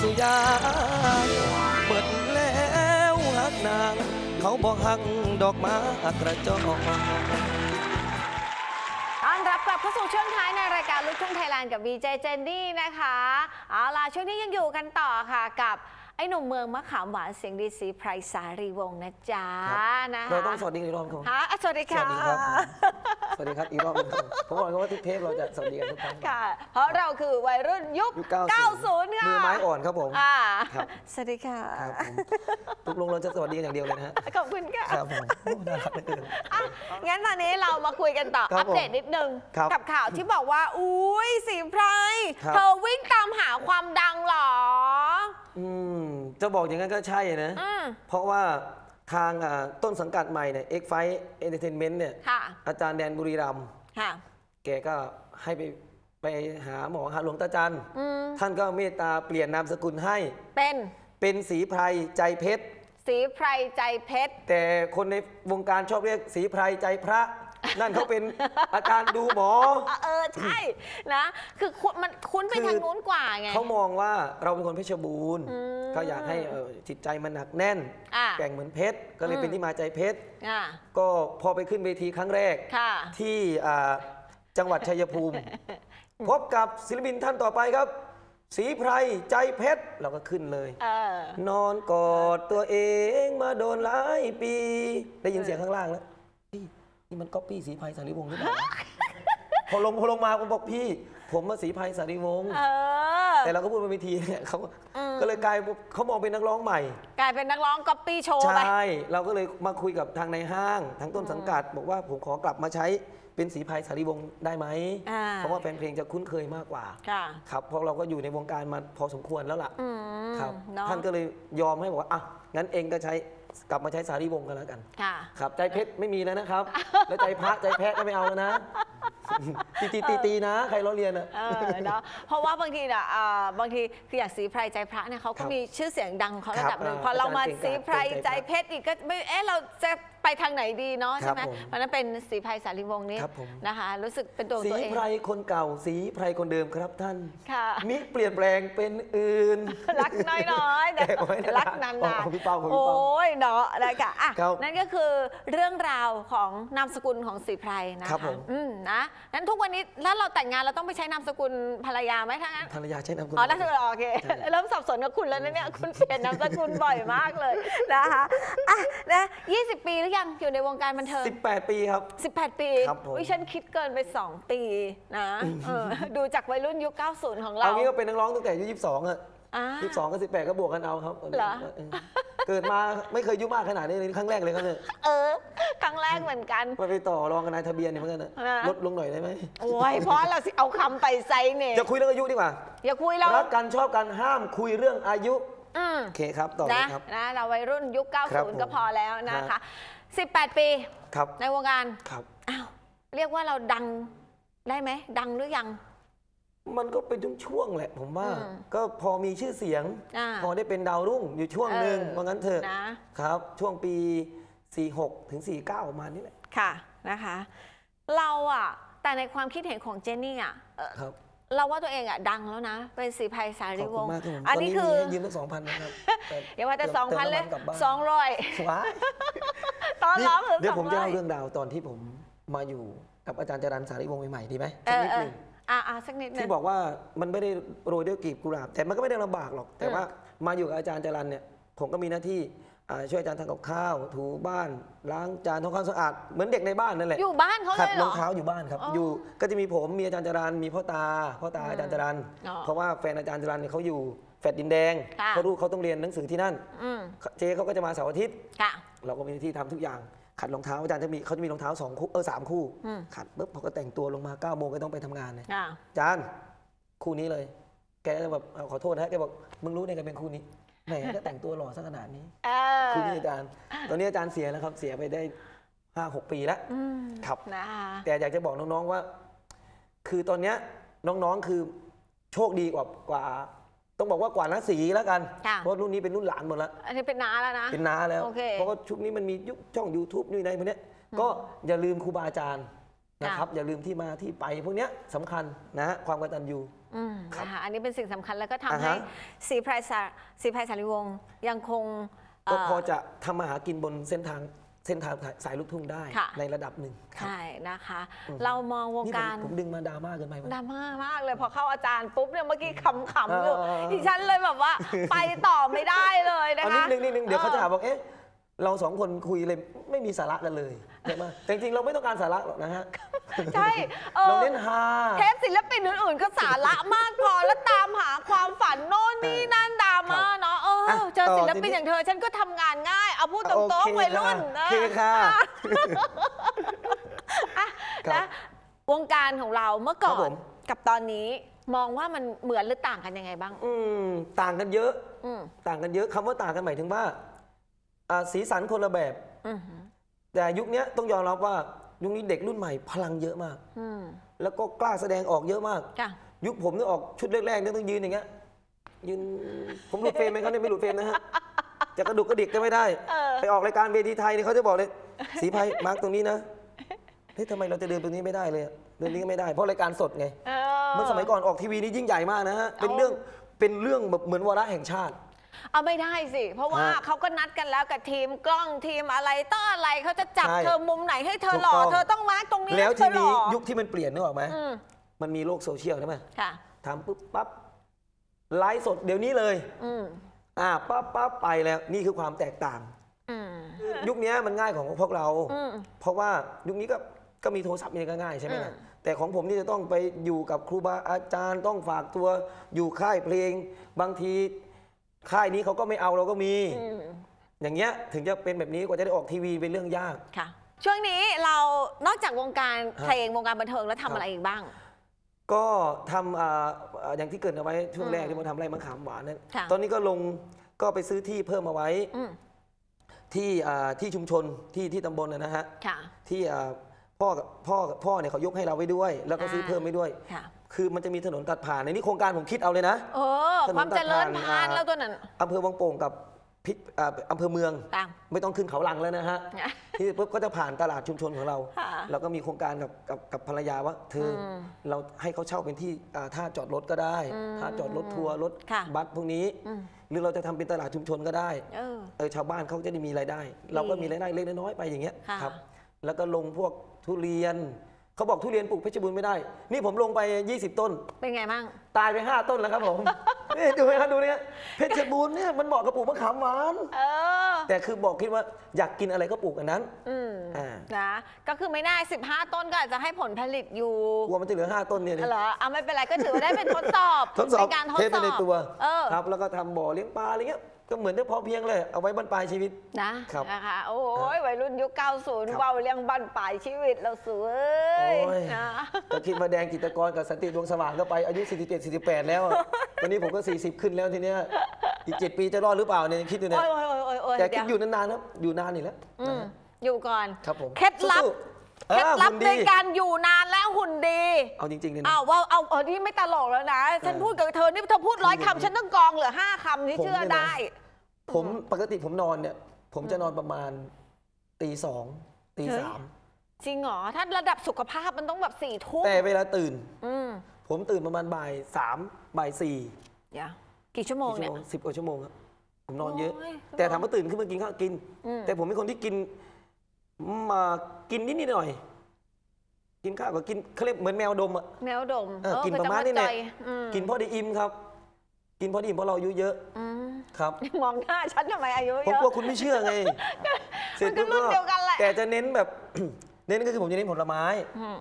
สุยางเบิดแล้วหักนาง เขาบอกหักดอกไม้กระจอกต้อนรับกลับเข้าสู่ช่วงท้ายในรายการลูกทุ่งไทยแลนด์กับ VJ เจนนี่นะคะเอาล่ะช่วงนี้ยังอยู่กันต่อค่ะกับไอ้หนุ่มเมืองมะขามหวานเสียงดีสีไพรสารีวงศ์นะจ๊ะครับนะคะเราต้องสวัสดีอีกรอบครับฮะอะสวัสดีสค่ะวั สดีครับสวัสดีครับอีกรอบหนึงครับผมบอกเลยว่าทุกเทปเราจะสวัสดีกันทุกครั้งค่ะ เพราะเราคือวัยรุ่นยุค ยุค90 90 ค่ะมือไม้อ่อนครับผม อ่าครับ สวัสดีค่ะ ครับผมทุกลงเราจะสวัสดีกันอย่างเดียวเลยนะฮะขอบคุณค่ะครับผมโอ้น่ารักเหลือเกิน อะงั้นตอนนี้เรามาคุยกันต่อ ครัอับปเดตนิดนึง ครับกับข่าวที่บอกว่า อุ้ยสีไพรครับ เธอวิ่งตามหาความดังเหรออืมจะบอกอย่างนั้นก็ใช่นะ อืมเพราะว่า ทางอ่าต้นสังกัดใหม่เนี่ย X Fight Entertainment เนี่ยค่ะอาจารย์แดนบุรีรัมย์ค่ะแกก็ให้ไปไปหาหมอหาหลวงตาจันอืมท่านก็เมตตาเปลี่ยนนามสกุลให้ เป็นเป็นสีไพรใจเพชรสีไพรใจเพชรแต่คนในวงการชอบเรียกสีไพรใจพระ นั่นเขาเป็นอาจารย์ดูหมออะเออใช่นะคือคุณมันคุ้นไปคือทางนู้นกว่าไงเขามองว่าเราเป็นคนเพชรบูรณ์อืมก็อยากให้เอ่อจิตใจมันหนักแน่นอะแกร่งเหมือนเพชรก็เลยอืมเป็นที่มาใจเพชรอะก็พอไปขึ้นเวทีครั้งแรกค่ะที่อ่าจังหวัดชัยภูมิ พบกับศิลปินท่านต่อไปครับสีไพรใจเพชรเราก็ขึ้นเลยเออนอนกอดตัวเองมาโดนหลายปี ได้ยินเสียงข้างล่างแล้วพี่ นี่มันก๊อปปี้สีไพรสารีวงศ์หรือเปล่า พอลงพอลงมาผมบอกพี่ ผมมาสีไพรสารีวงศ์เออ แต่เราก็พูดบนเวทีเนี่ยเขาอืม ก็เลยกลายเขามองเป็นนักร้องใหม่ กลายเป็นนักร้องก๊อปปี้โชว์ใชไป่ เราก็เลยมาคุยกับทางในห้าง ทางต้นสังกัด บอกว่าผมขอกลับมาใช้เป็นสีไพรสารีวงศ์ได้ไหม อ่า เพราะว่าแฟนเพลงจะคุ้นเคยมากกว่า ค่ะ ครับ เพราะเราก็อยู่ในวงการมาพอสมควรแล้วล่ะ อืมครับ เนาะท่านก็เลยยอมให้บอกว่า อะ งั้นเองก็ใช้ กลับมาใช้สารีวงศ์กันแล้วกันค่ะ ครับใจเพชรไม่มีแล้วนะครับ แล้วใจพระใจแพะก็ไม่เอาแล้วนะ ตีตีตีตีนะ ใครล้อเรียนอะเออเนาะเพราะว่าบางทีน่ะอ่าบางทีคืออย่างสีไพรใจพระเนี่ยเขาคก็รับมีชื่อเสียงดังของเขาระดับหนึ่งครับพอเรามาอาจารย์เก่งสีไพรเก่งใจใจเพชรอีกก็ไม่เอ๊ะเราจะไปทางไหนดีเนาะครัใช่บไหมผม เพราะฉะนั้นเป็นสีไพรสารีวงศ์นี้ครับผม นะคะ รู้สึกเป็นตัวของสีตัวเองไพรคนเก่า สีไพรคนเดิมครับท่าน ค่ะ มิเปลี่ยนแปลงเป็นอื่น รักน้อยๆแต่แกะไว้นานๆรักนานอ๋อพี่เป้าของพี่โอ้เป้ายเนาะนะคะอะครับนั่นก็คือเรื่องราวของนามสกุลของสีไพรนะครัคะบผม อืมนะนั้นทุกวันนี้ถ้าเราแต่งงานเราต้องไปใช้นามสกุลภรรยาไหมถ้างั้น ภรรยาใช้นามสกุล อ๋อนั่นคือโอเค ใช่ เริ่มสับสนกับคุณแล้วนะเนี่ย คุณเปลี่ยนนามสกุลบ่อยมากเลยนะคะ อะนะ 20 ปีหรือยังอยู่ในวงการบันเทิง 18 ปีครับ 18 ปีครับผม วิฉันคิดเกินไป 2 ปีนะเออดูจากวัยรุ่นยุค 90 ของเราเอางี้ก็เป็นนักร้องตั้งแต่อายุ22อะอ่า 22กับ18 ก็บวกกันเอาครับเหรอเออเกิดมาไม่เคยอายุมากขนาดนี้เลยครั้งแรกเลยครับเนี่ยเออ ครั้งแรกเหมือนกันไปไปต่อรองกับนายทะเบียนเนี่ยเหมือนกันนะนะลดลงหน่อยได้ไหมโอ้ยเพราะเราสิเอาคำไปใส่เนี่ยจะคุยเรื่องอายุดีกว่าอย่าคุยเรารักกันชอบกันห้ามคุยเรื่องอายุอืม โอเคครับต่อเลนะยครับ นะเราวัยรุ่นยุค ครับผม90 ก็พอแล้วนะครัคะ บ 18 ปีครับในวงการครับอ้าวเรียกว่าเราดังได้ไหม ดังหรือยัง มันก็เป็นช่วงๆแหละ ผมว่า อืมก็พอมีชื่อเสียง อ่าพอได้เป็นดาวรุ่งอยู่ช่วงหนึ่งเออ ว่างั้นเถอะนะ ครับ ช่วงปี 46 ถึง 49 ประมาณนี้แหละค่ะนะคะ เราอะแต่ในความคิดเห็นของเจนนี่อะเอ่อครับ เราว่าตัวเองอะดังแล้วนะ เป็นสีภัยสาขรีอบวคุณงศ์มากครับผมอันตนี้คือมีให้ยืมตั้งสองพันนะครับแต่อย่าว่าแต่ติมสองพันเลยติมำมักลับบ้านสองร้อยว้ายตอนร้องคือเดี๋ยวสผอมงจะร้อเล่ายเรื่องราวตอนที่ผมมาอยู่กับอาจารย์จรันสารีวงศ์ใหม่ๆดีไหมเอสักอนิดเอหอนึ่ง อ่าอ่าสักนิดนึที่งบอกว่ามันไม่ได้โรยด้วยกลีบกุหลาบ แต่มันก็ไม่ได้ลำบากหรอก แต่อืมว่ามาอยู่กับอาจารย์จรันเนี่ยผมก็มีหน้าที่อ่า ช่วยอาจารย์ทำกับข้าว ถูบ้าน ล้างจานทำความสะอาดเหมือนเด็กในบ้านนั่นแหละอยู่บ้านเขาขัเลดยเหรรอ องเท้าอยู่บ้านครับ อ๋ออยู่ก็จะมีผมมีอาจารย์จรันมีพ่อตาพ่อตาอืมอาจารย์จรันอ๋อเพราะว่าแฟนอาจารย์จรันเนี่ยเขาอยู่แฟดดินแดงค่ะเขาลูกเขาต้องเรียนหนังสือที่นั่น อืมเจ๊เขาก็จะมาเสาร์อาทิตย์ ค่ะ เราก็มีหน้าที่ทำทุกอย่าง ขัดรองเท้าอาจารย์จะมีเขาจะมีรองเท้าสองคู่เออสามคู่ อืม ขัดปุ๊บเขาก็แต่งตัวลงมา9ก้าโมงก็ต้องไปทำงานเลยอ่าอาจารย์คู่นี้เลย แกก็แบบเอาขอโทษนะแกบอกมึงรู้ได้ไงเป็นคู่นี้ แหมก็แต่งตัวหล่อซะขนาดนี้เออคู่นี้อาจารย์ ตอนนี้อาจารย์เสียแล้วครับ เสียไปได้ห้าหกปีแล้วอืมครับนะคะแต่อยากจะบอกน้องๆว่า คือตอนเนี้ยน้องๆคือโชคดีกว่ากว่า ต้องบอกว่ากว่านักสีแล้วกันค่ะเพราะรุ่นนี้เป็นรุ่นหลานหมดแล้วอันนี้เป็นน้าแล้วนะเป็นน้าแล้วโอเคเพราะว่าชุดนี้มันมียุคช่อง YouTube นี่ในพวกเนี้ยก็อย่าลืมครูบาอาจารย์นะครับ อย่าลืมที่มาที่ไปพวกเนี้ยสำคัญนะฮะความกตัญญู อืมครับนะคะอันนี้เป็นสิ่งสำคัญแล้วก็ทำอ่าให้ฮะสีไพรสาสีไพรสารีวงศ์ยังคงก็เพอจะทำมาหากินบนเส้นทางเส้นทางสายลูกทุ่งได้ค่ะ ในระดับหนึ่งครับ ใช่นะคะเรามองวงนี่ผมการผมดึงมาดราม่าเกินไปไหม ดราม่ามากเลยพอเข้าอาจารย์ปุ๊บเนี่ยเมื่อกี้ขำๆอยู่เออ ดิฉันเลยแบบว่า ไปต่อไม่ได้เลยนะเอาคะนิดนึงนิดนึงเดี๋ยวเขาจะหาบอกเอ๊ะเราสองคนคุยเลยไม่มีสาระกันเลย ใช่ไหมแต่จริงๆ เราไม่ต้องการสาระหรอกนะฮะ ใช่เอเราอเน้นฮา เทปศิลปินอื่นๆ ก็สาระมากพอแล้วตามหาความฝันโน่นนี่นั่นดราม่าเนาะเอออะเจอต่อศิลปินทีนี้อย่างเธอ ฉันก็ทำงานง่าย เอาพูดตโอรงเคๆวัยรุ่นค่ะโอเคค่ะอะครับนะวงการของเราเมื่อก่อครับผนม กับตอนนี้มองว่ามันเหมือนหรือต่างกันยังไงบ้าง อืมต่างกันเยอะ อืมต่างกันเยอะคำว่าต่างกันหมายถึงว่าอ่าสีสันคนละแบบ อืม แต่ยุคเนี้ยต้องยอมรับว่ายุคนี้เด็กรุ่นใหม่พลังเยอะมาก อืมแล้วก็กล้าแสดงออกเยอะมากจ้ะยุคผมเนี่ยออกชุดแรกๆเนี่ยต้องยืนอย่างเงี้ยยืนผมหลุดเฟรมไหมเขาเนี่ยไม่หลุดเฟรมนะฮะจะกระดุกกระดิกก็ไม่ได้ไปออกรายการเวทีไทยเนี่ยเขาจะบอกเลย ศรีไพมาร์กตรงนี้นะเฮ้ยทำไมเราจะเดินตรงนี้ไม่ได้เลยอะเดินนี้ก็ไม่ได้เพราะรายการสดไง เออ เมื่อสมัยก่อนออกทีวีนี่ยิ่งใหญ่มากนะฮะ เป็นเอาเรื่อง เป็นเรื่องแบบเหมือนวาระแห่งชาติ เอาไม่ได้สิ เพราะว่าฮะเขาก็นัดกันแล้วกับทีมกล้องทีมอะไรต้ออะไรเขาจะจับใช่เธอมุมไหนให้เธอถูกหล่อต้อง เธอต้องมาร์กตรงนี้แล้วเธทีอหล่นี้อยุคที่มันเปลี่ยนนึกออกไหมอืมมันมีโลกโซเชียลใช่ไหมค่ะ ทำปุ๊บปั๊บไลฟ์สดเดี๋ยวนี้เลย อืมอ่าปั๊บปั๊บไปแล้วนี่คือความแตกต่าง อืมยุคนี้มันง่ายของพวกเรา อืม เพราะว่ายุคนี้ก็ก็มีโทรศัพท์มีอะไรก็ง่ายใช่ไหมอืมล่ะแต่ของผมนี่จะต้องไปอยู่กับครูบาอาจารย์ต้องฝากตัวอยู่ค่ายเพลง บางที ค่ายนี้เขาก็ไม่เอาเราก็มี อืมอย่างเงี้ยถึงจะเป็นแบบนี้กว่าจะได้ออกทีวีเป็นเรื่องยาก ค่ะ ช่วงนี้เรานอกจากวงการฮะเพลงวงการบันเทิงแล้วครัทำบอะไรอีกบ้าง ก็ทำอ่าอ่าอย่างที่เกริดเอาไว้ช่วงแรกอืมที่มาทำไร่มะขามหวานนั่นค่ะ ตอนนี้ก็ลงก็ไปซื้อที่เพิ่มมาไว้อืมที่อ่าที่ชุมชนที่ที่ตำบลนะนะฮะค่ะ ที่อ่าพ่อกับพ่อพ่อเนี่ยเขายกให้เราไว้ด้วย แล้วก็ซื้ออ่าเพิ่มไว้ด้วย ค่ะ คือมันจะมีถนนตัดผ่านในนี้โครงการผมคิดเอาเลยนะเออถนนความเจริญตัดผ่านผ่านอ่าแล้วตัวนั้นอำเภอวังโป่งกับพิษอ่าอำเภอเมืองต่างไม่ต้องขึ้นเขาลังแล้วนะฮะ ที่ปุ๊บก็จะผ่านตลาดชุมชนของเราค่ะแล้วก็มีโครงการกับกับกับภรรยาว่า เธออมเราให้เขาเช่าเป็นที่อ่าท่าจอดรถก็ได้อืมท่าจอดรถทัวร์รถค่ะบัสพวกนี้อืมหรือเราจะทำเป็นตลาดชุมชนก็ได้เออเออชาวบ้านเขาจะได้มีรายได้ เราก็มีรายได้เล็กน้อยๆไปอย่างเงี้ยค่ะครับ แล้วก็ลงพวกทุเรียน เขาบอกทุเรียนปลูกเพชรบูรณ์ไม่ได้ นี่ผมลงไป 20 ต้น เป็นไงบ้างตายไป 5 ต้นแล้วครับผม นี่ดูไหมครับดูเนี่ยเพชรบูรณ์เนี่ยมันเหมาะกับปลูกมะขามหวาน เออ แต่คือบอกคิดว่าอยากกินอะไรก็ปลูกอันนั้น อืมอ่า นะ ก็คือไม่ได้ 15 ต้นก็อาจจะให้ผลผลิตอยู่กลัวมันจะเหลือ 5 ต้นเนี่ยดิเหรอเอาไม่เป็นไรก็ถือว่าได้เป็นทดสอบทดสอบเป็นการทดเทสสไปอบในตัว เออ ครับ แล้วก็ทำบ่อเลี้ยงปลาอะไรเงี้ย ก็เหมือนได้พอเพียงเลยเอาไว้บรรปลายชีวิต นะครับ นะคะโอ้ยครับวัยรุ่นยุคครับ90เบาเรื่องบั้นปลายชีวิตเราสวยโอ้ย นะก็คิดมาแดงกิตรกรกับสันติดวงสว่างก็ไปอายุ47 48 แล้วอะตอนนี้ผมก็ 40 ขึ้นแล้วทีเนี้ยอีก 7 ปีจะรอดหรือเปล่าเนี่ยคิดอยู่เนี่ยโอ้ยโอ้ยโอ้ยโอ้ยแต่คิดอเดี๋วยู่นานๆครับอยู่นานนี่แล้วอืมนะฮะอยู่ก่อน ครับผมเคล็ดลับ สู้ๆ เคล็ดลับอ่าหุ่นในดีการอยู่นานและหุ่นดี เอาจริงๆเลยนะอ้าวว่าเอาเออนี่ไม่ตลกแล้วนะ ฉันเออพูดกับเธอนี่เธอพูดร้อยคือคำฉันต้องกรองเหลือห้าคำที่ผมเชื่อเนี่ยนะได้ ผมปกติผมนอนเนี่ย ผมจะนอนประมาณตีสองตีเฮ้ยสามจริงเหรอถ้าระดับสุขภาพมันต้องแบบสี่ทุ่มแต่เวลาตื่นอืมผมตื่นประมาณบ่ายสามบ่ายสี่เดี๋ยวกี่ชั่วโมงกี่ชั่เนี่วยโมงสิบกว่าชั่วโมงครับผมนอนเยอะโอ้ยแต่ถามว่าตื่นขึ้นมากินข้าวกินอืมแต่ผมเป็นคนที่กิน มากินนิดนิดๆหน่อย กินข้าวก็กินเขาเรียกเหมือนแมวดมอะแมวดมเออกินก็ประมาณจนี้แหละใจอืมกินพอได้อิ่มครับ กินพอได้อิ่มเพราะเราอายุเยอะอืมครับมองหน้าฉันทำไมอายุผมเยอะกลัวคุณไม่เชื่อไงมันก็รุ่นเดียวกันแหละแต่จะเน้นแบบ เน้นก็คือผมจะเน้นผลไม้อืม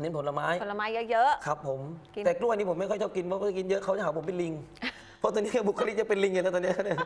เน้นผลไม้ผลไม้เยอะครับ ผมกินแต่กล้วยนี่ผมไม่ค่อยชอบกินเพราะว่ากินเยอะเขาจะหาผมเป็นลิง เพราะตอนนี้บุคลิกจะเป็นลิงอยู่แล้วตอนเนี้ยเนี่ย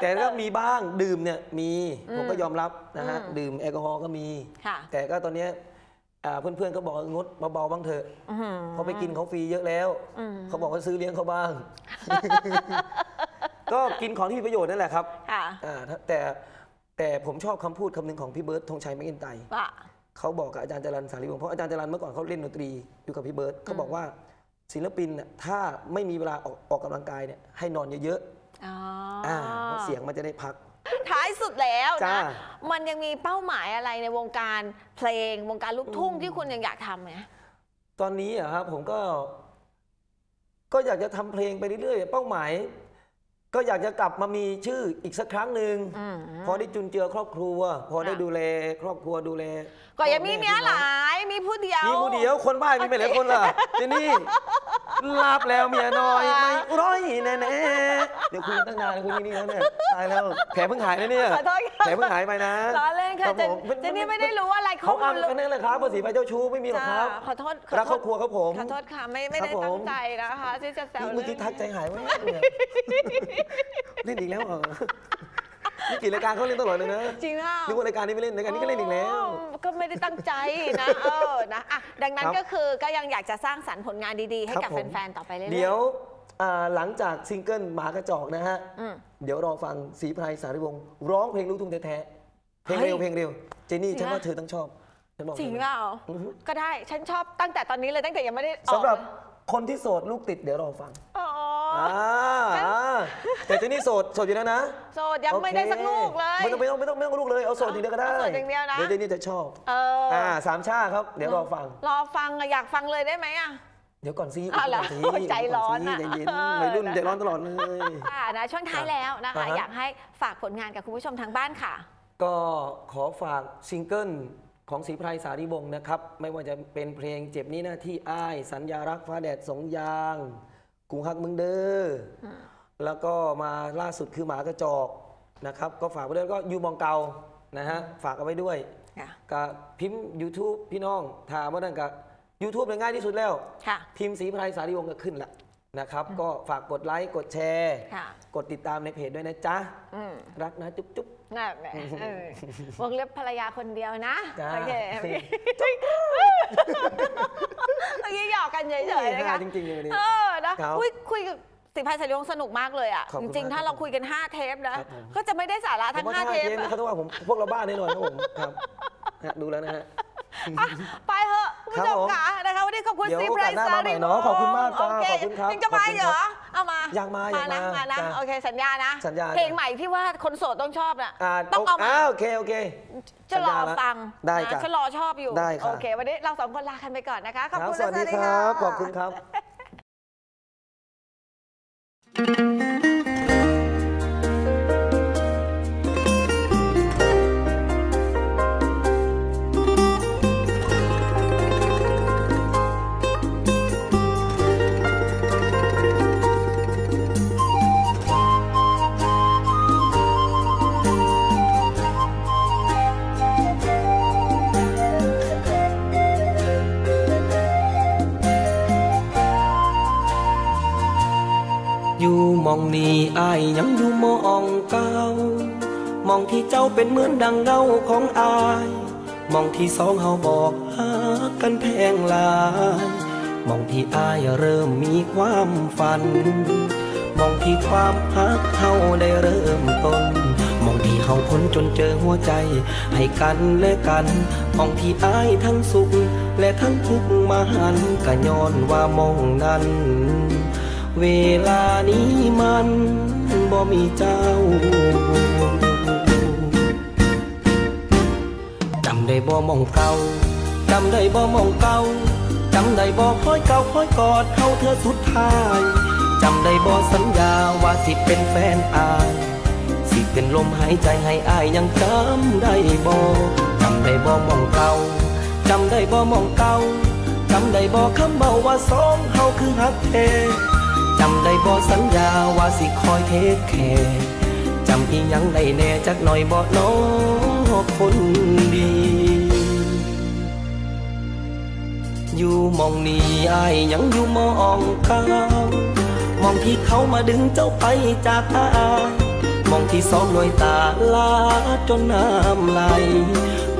แต่ก็มีบ้างดื่มเนี่ยมีผมก็ยอมรับนะฮะดื่มแอลกอฮอล์ก็มีๆค่ะแต่ก็ตอนเนี้ยอ่าเพื่อนๆก็บอกว่างดเบาๆบ้างเถอะอื้อหือเขาไปกินเขาฟรีเยอะแล้วอืมเขาบอกว่าซื้อเลี้ยงเขาบ้าง ก็กินของที่มีประโยชน์นั่นแหละครับค่ะอ่าถ้าแต่แต่ผมชอบคำพูดคำหนึ่งของพี่เบิร์ดธงชัยแมคอินไตย์ว่าเขาบอกกับอาจารย์จรันสารีวงศ์เพราะอาจารย์จรันเมื่อก่อนเขาเล่นดนตรีอยู่กับพี่เบิร์ดเขาบอกว่าศิลปินน่ะถ้าไม่มีเวลาออกออกกำลังกายเนี่ยให้นอนเยอะ อ๋อๆออ่าเพราะเสียงมันจะได้พัก ท้ายสุดแล้วจ้า นะ มันยังมีเป้าหมายอะไรในวงการเพลง วงการลูกทุ่งที่คุณยังอยากทำไหม ตอนนี้อะครับผมก็ ก็อยากจะทำเพลงไปเรื่อยๆ เป้าหมาย ก็อยากจะกลับมามีชื่ออีกสักครั้งหนึ่งอืม พอได้จุนเจือครอบครัว พอได้ค่ะดูแล ครอบครัวดูแลก็ยังมีพ่อแเมียหพี่น้องลาย มีผู้เดียว มีผู้เดียวคนบ้านมีไม่หลายคนล่ะเจนี่ ลาบแล้วเมียน้อย ไม่ร้อยแน่ๆเดี๋ยวคุยตั้งนานเลยคุยนี่นี่แล้วเนี่ยตายแล้วแผลเพิ่งหายนะเนี่ยขอโทษค่ะแผลเพิ่งหายไปนะล้อเล่นค่ะรับเจนผมเจนนี่ไม่ได้รู้อะไรเขาเขาอ้ำกันนั่นแหละครับภาษีไปเจ้าชู้ไม่มีหรอกครับจ้าขอโทษรักครอบครัวครับผมขอโทษค่ะไม่ไม่ได้ครับผมตั้งใจนะคะที่จะแซวเมื่อกี้ล่นทักใจหายไว้เนี่ยเล่นอีกแล้วเหรอ นี่กี่รายการเขาเล่นตลอดเลยนะจริงอะนึกว่ารายการนี้ไม่เล่นรายการนี้ก็เล่นอีกแล้ว ก็ไม่ได้ตั้งใจนะเออนะอะดังนั้นครับก็คือก็ยังอยากจะสร้างสรรค์ผลงานดีๆ ให้ครักับบผมแฟนๆต่อไปเรื่อยๆเดี๋ยวอ่าหลังจากซิงเกิลหมากระจอกนะฮะอืมเดี๋ยวรอฟังศรีไพรสารีวงศ์ร้องเพลงลูกทุ่งแท้ๆเพลงเร็วเฮ้ยเพลงเร็วเจนี่จริงฉันว่าอะเธอต้องชอบฉันบอกจริงเลยเปล่าอือฮึก็ได้ฉันชอบตั้งแต่ตอนนี้เลยตั้งแต่ยังไม่ได้ออกสำหรับเลยคนที่โสดลูกติดเดี๋ยวรอฟังอ๋ออ่าอ่า แต่เจนี่โสดโสดอยู่แล้วนะโสดยังไม่ได้สักลูกเลยไม่ต้องไม่ต้องไม่ต้องไม่ต้องลูกเลยเอาโสดอย่างเดียวก็ได้เอาโสดอย่างเดียวนะ เดี๋ยวเจนี่จะชอบเออออ่าสามชาครับ เดี๋ยวรอฟัง รอฟังอะอยากฟังเลยได้ไหมอะเดี๋ยวก่อนซิอะเหรอเดี๋ยวก่อนสิใจร้อนอะใจเย็นเออวัยรุ่นนะใจร้อนตลอดเลยค่ะนะช่วงท้ายแล้วนะคะอ่าฮะอยากให้ฝากผลงานกับคุณผู้ชมทางบ้านค่ะ ก็ขอฝากซิงเกิลของศรีไพรสารีวงศ์นะครับ ไม่ว่าจะเป็นเพลงเจ็บนี้หน้าที่อ้าย สัญญารักฟ้าแดดสงยาง กรุงฮักมึงเด้ออแล้วก็มาล่าสุดคือหมากระจอกนะครับ ก็ฝากไว้ด้วยแล้วก็ยูมองเกานะฮะฝากเอาไว้ด้วยค่ะกับพิมพ์ YouTube พี่น้องถามว่านั่นกับ YouTube เนี่ยง่ายที่สุดแล้ว ค่ะ พิมพ์ศรีไพรสารีวงศ์ก็ขึ้นละ นะครับ ก็ฝากกดไลค์กดแชร์ค่ะกดติดตามในเพจด้วยนะจ๊ะอืมรักนะจุ๊บจุ๊บนั่นแหละเออวงเล็บภรรยาคนเดียวนะจ้าโอเคโอเคเมื่อกี้หยอกกันเฉยๆนะคะจริงๆเลยวันนี้เออนะครับอุ้ยคุยกับสิพัยสายลงสนุกมากเลยอะขอบจคุณริงๆมากถ้าครัเราบคุยกัน 5 เทปนะครับผมก็จะไม่ได้สาระทั้งผมว่า5เทปนะอะเขาต้องว่าผมพวกเราบ้าแน่นอนครับผมครับฮะดูแล้วนะฮะอะไปเถอะคุณผู้ชมค่ะนะคะวันนี้ขอบคุณ เดี๋ยวซีโอไพรกาสหน้าซามาใหม่ริเนาะขอบคุณมากจ้าโอเคขอบคุณครับยังจะมาขอบคุณเหรครัอบเอามายัยังมายังนะมามานะจ้าโอเคสัญญานะสัญญาเพลงใหม่ที่ว่าคนโสดต้องชอบน่ะอ่าต้องเอามาอ่าโอเคโอเคจะรอสัญญาละฟังได้นะจ้ะจะรอชอบอยู่ได้ครับโอเค วันนี้เราสองคนลากันไปก่อนนะคะขอบครับคุณสวัสดีและครับะขอบคุณครับอยู่ จ้าเป็นเหมือนดังเงาของอาย มองที่สองเฮาบอกหากันแพงลาย มองที่อายเริ่มมีความฝัน มองที่ความฮักเฮาได้เริ่มต้น มองที่เฮาพ้นจนเจอหัวใจ ให้กันและกัน มองที่อายทั้งสุข และทั้งทุกข์มาหันก็ย้อนว่ามองนั้น เวลานี้มันบ่มีเจ้า บ่มองเก่าจำได้บ่มองเก่าจำได้บ่คอยเก่าคอยกอดเฮาเธอสุดท้ายจำได้บ่สัญญาว่าสิเป็นแฟนอายสิเป็นลมหายใจให้อายยังจำได้บ่จำได้บ่มองเก่าจำได้บ่มองเก่าจำได้บ่คำเบาว่าสองเฮาคือฮักแท้จำได้บ่สัญญาว่าสิคอยเทคแคร์จำอีหยังได้แน่จักหน่อยบ่น้อคนดี อยู่มองนี้อายยังอยู่มองเก่ามองที่เขามาดึงเจ้าไปจากอายมองที่สองหน่วยตาลาจนน้ำไหล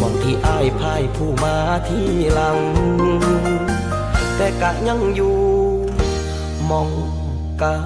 มองที่อายพ่ายผู้มาที่หลัง แต่กะยังอยู่มองเก่า